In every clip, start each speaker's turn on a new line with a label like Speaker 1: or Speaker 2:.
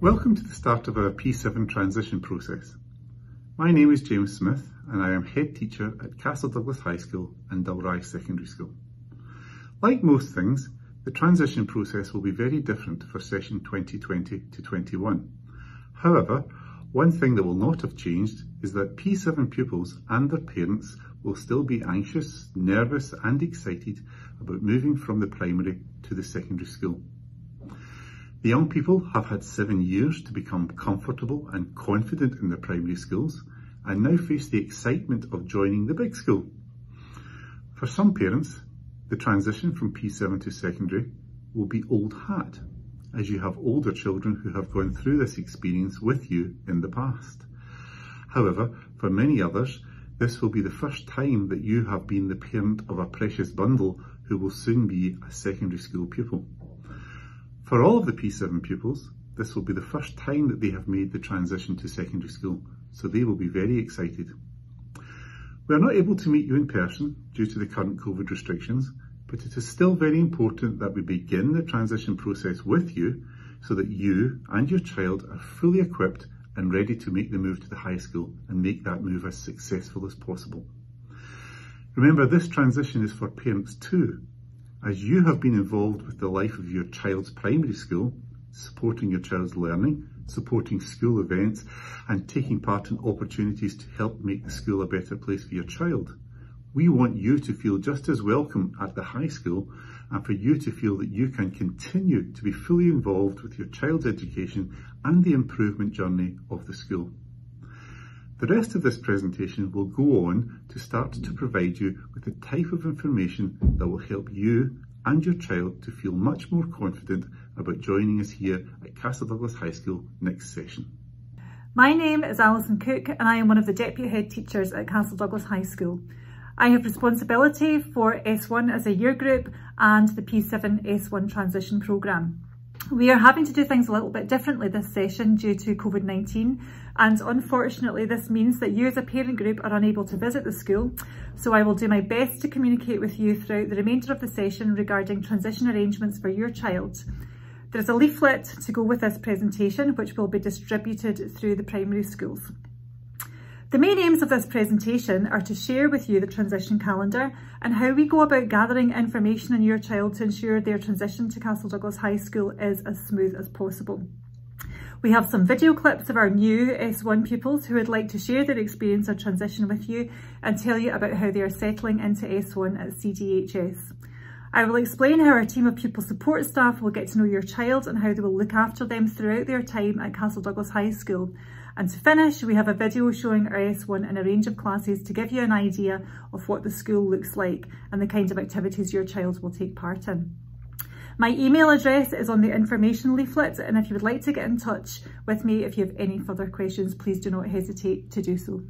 Speaker 1: Welcome to the start of our P7 transition process. My name is James Smith and I am head teacher at Castle Douglas High School and Dalry Secondary School. Like most things, the transition process will be very different for session 2020 to 21. However, one thing that will not have changed is that P7 pupils and their parents will still be anxious, nervous and excited about moving from the primary to the secondary school. The young people have had seven years to become comfortable and confident in their primary schools and now face the excitement of joining the big school. For some parents, the transition from P7 to secondary will be old hat as you have older children who have gone through this experience with you in the past. However, for many others, this will be the first time that you have been the parent of a precious bundle who will soon be a secondary school pupil. For all of the P7 pupils, this will be the first time that they have made the transition to secondary school, so they will be very excited. We are not able to meet you in person due to the current COVID restrictions, but it is still very important that we begin the transition process with you so that you and your child are fully equipped and ready to make the move to the high school and make that move as successful as possible. Remember, this transition is for parents too, as you have been involved with the life of your child's primary school, supporting your child's learning, supporting school events, and taking part in opportunities to help make the school a better place for your child. We want you to feel just as welcome at the high school and for you to feel that you can continue to be fully involved with your child's education and the improvement journey of the school. The rest of this presentation will go on to start to provide you with the type of information that will help you and your child to feel much more confident about joining us here at Castle Douglas High School next session.
Speaker 2: My name is Alison Cook and I am one of the Deputy Head Teachers at Castle Douglas High School. I have responsibility for S1 as a year group and the P7 S1 transition programme. We are having to do things a little bit differently this session due to COVID-19 and unfortunately this means that you as a parent group are unable to visit the school so I will do my best to communicate with you throughout the remainder of the session regarding transition arrangements for your child. There's a leaflet to go with this presentation which will be distributed through the primary schools. The main aims of this presentation are to share with you the transition calendar and how we go about gathering information on your child to ensure their transition to Castle Douglas High School is as smooth as possible. We have some video clips of our new S1 pupils who would like to share their experience of transition with you and tell you about how they are settling into S1 at CDHS. I will explain how our team of pupil support staff will get to know your child and how they will look after them throughout their time at Castle Douglas High School and to finish, we have a video showing our S1 in a range of classes to give you an idea of what the school looks like and the kind of activities your child will take part in. My email address is on the information leaflet and if you would like to get in touch with me if you have any further questions, please do not hesitate to do so.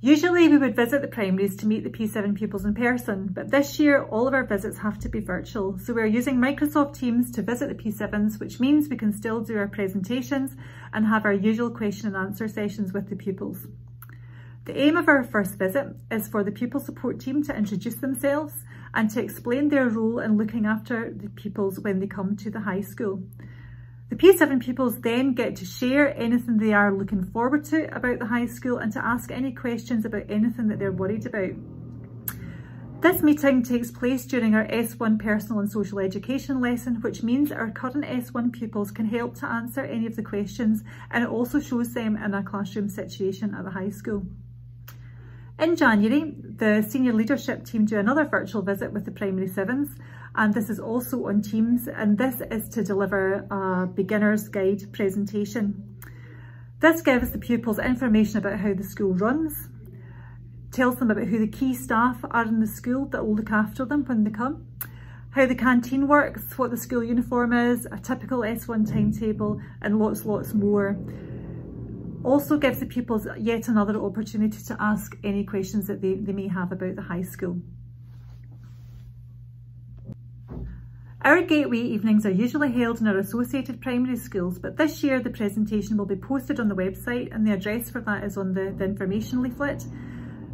Speaker 2: Usually we would visit the primaries to meet the P7 pupils in person, but this year all of our visits have to be virtual. So we're using Microsoft Teams to visit the P7s, which means we can still do our presentations and have our usual question and answer sessions with the pupils. The aim of our first visit is for the pupil support team to introduce themselves and to explain their role in looking after the pupils when they come to the high school. The P7 pupils then get to share anything they are looking forward to about the high school and to ask any questions about anything that they're worried about. This meeting takes place during our S1 personal and social education lesson, which means our current S1 pupils can help to answer any of the questions and it also shows them in a classroom situation at the high school. In January, the senior leadership team do another virtual visit with the primary sevens and this is also on Teams and this is to deliver a beginner's guide presentation. This gives the pupils information about how the school runs, tells them about who the key staff are in the school that will look after them when they come, how the canteen works, what the school uniform is, a typical S1 timetable and lots lots more also gives the pupils yet another opportunity to ask any questions that they, they may have about the high school. Our Gateway evenings are usually held in our associated primary schools, but this year the presentation will be posted on the website and the address for that is on the, the information leaflet.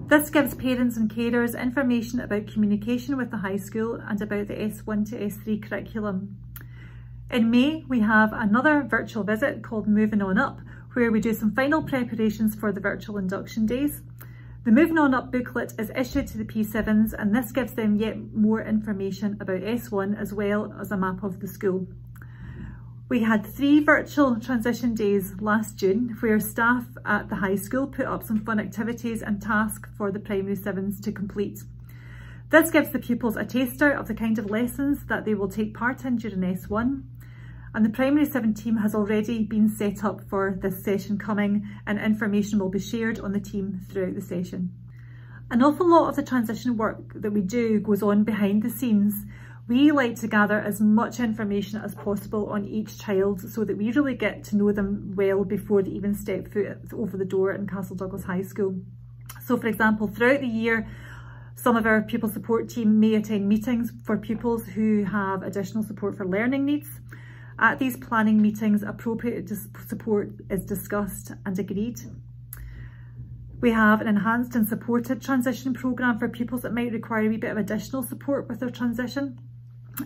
Speaker 2: This gives parents and carers information about communication with the high school and about the S1 to S3 curriculum. In May, we have another virtual visit called Moving On Up, where we do some final preparations for the virtual induction days. The Moving On Up booklet is issued to the P7s and this gives them yet more information about S1 as well as a map of the school. We had three virtual transition days last June where staff at the high school put up some fun activities and tasks for the primary sevens to complete. This gives the pupils a taster of the kind of lessons that they will take part in during S1 and the primary seven team has already been set up for this session coming and information will be shared on the team throughout the session. An awful lot of the transition work that we do goes on behind the scenes we like to gather as much information as possible on each child so that we really get to know them well before they even step foot over the door in Castle Douglas High School. So for example, throughout the year, some of our pupil support team may attend meetings for pupils who have additional support for learning needs. At these planning meetings, appropriate support is discussed and agreed. We have an enhanced and supported transition programme for pupils that might require a wee bit of additional support with their transition.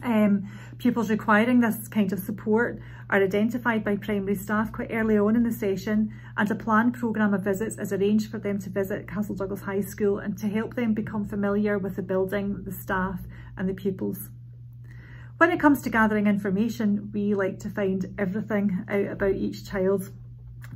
Speaker 2: Um, pupils requiring this kind of support are identified by primary staff quite early on in the session and a planned programme of visits is arranged for them to visit Castle Douglas High School and to help them become familiar with the building, the staff and the pupils. When it comes to gathering information, we like to find everything out about each child.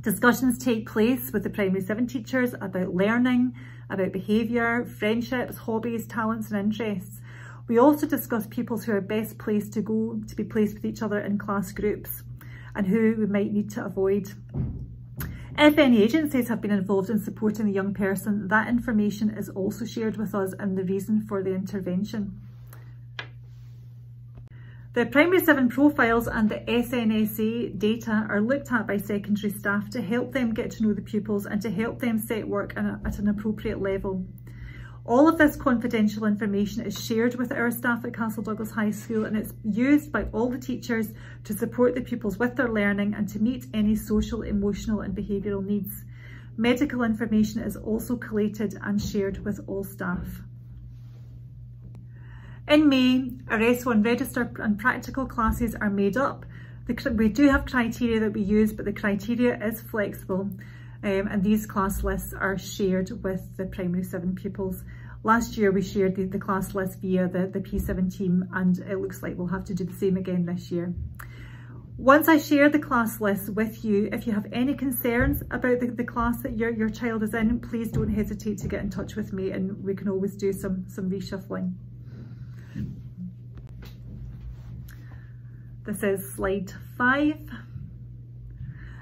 Speaker 2: Discussions take place with the primary seven teachers about learning, about behaviour, friendships, hobbies, talents and interests. We also discuss pupils who are best placed to go to be placed with each other in class groups and who we might need to avoid. If any agencies have been involved in supporting the young person, that information is also shared with us and the reason for the intervention. The Primary 7 profiles and the SNSA data are looked at by secondary staff to help them get to know the pupils and to help them set work at an appropriate level. All of this confidential information is shared with our staff at Castle Douglas High School and it's used by all the teachers to support the pupils with their learning and to meet any social, emotional and behavioural needs. Medical information is also collated and shared with all staff. In May, our S1 register and practical classes are made up. The, we do have criteria that we use, but the criteria is flexible. Um, and these class lists are shared with the primary seven pupils. Last year we shared the, the class list via the, the P7 team and it looks like we'll have to do the same again this year. Once I share the class list with you, if you have any concerns about the, the class that your, your child is in, please don't hesitate to get in touch with me and we can always do some, some reshuffling. This is slide five.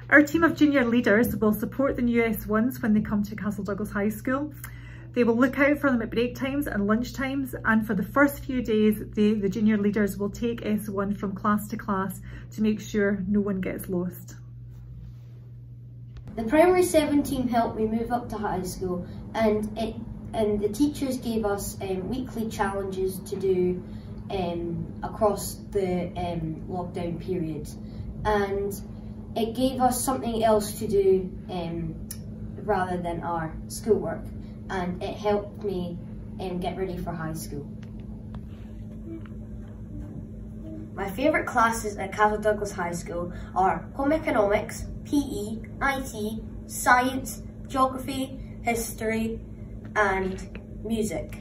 Speaker 2: Our team of junior leaders will support the new S1s when they come to Castle Douglas High School. They will look out for them at break times and lunch times and for the first few days the, the junior leaders will take S1 from class to class to make sure no one gets lost.
Speaker 3: The primary 7 team helped me move up to high school and it and the teachers gave us um, weekly challenges to do um, across the um, lockdown period and it gave us something else to do um, rather than our schoolwork and it helped me um, get ready for high school. My favourite classes at Castle Douglas High School are Home Economics, PE, IT, Science, Geography, History and Music.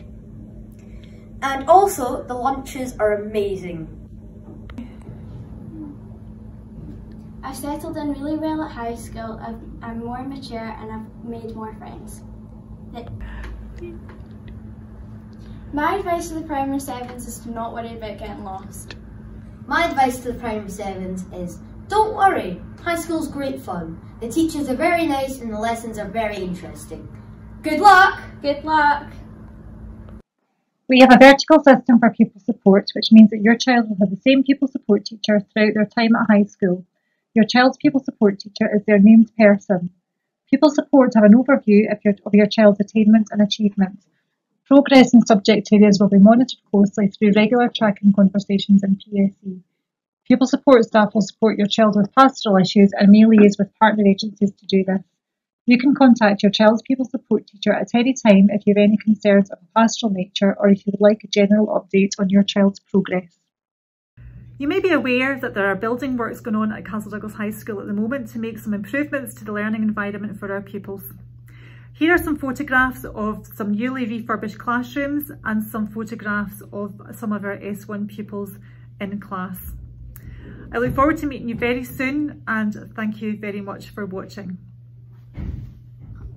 Speaker 3: And also the lunches are amazing.
Speaker 4: I've settled in really well at high school, i am more mature and I've made more friends. My advice to the primary sevens is to not worry about getting lost.
Speaker 3: My advice to the primary sevens is don't worry, high school's great fun. The teachers are very nice and the lessons are very interesting. Good luck!
Speaker 4: Good luck!
Speaker 2: We have a vertical system for pupil support, which means that your child will have the same pupil support teacher throughout their time at high school. Your child's pupil support teacher is their named person. Pupil support have an overview of your, of your child's attainment and achievements. Progress in subject areas will be monitored closely through regular tracking conversations in PSE. Pupil support staff will support your child with pastoral issues and may liaise with partner agencies to do this. You can contact your child's pupil support teacher at any time if you have any concerns of a pastoral nature or if you would like a general update on your child's progress. You may be aware that there are building works going on at Castle Douglas High School at the moment to make some improvements to the learning environment for our pupils. Here are some photographs of some newly refurbished classrooms and some photographs of some of our S1 pupils in class. I look forward to meeting you very soon and thank you very much for watching.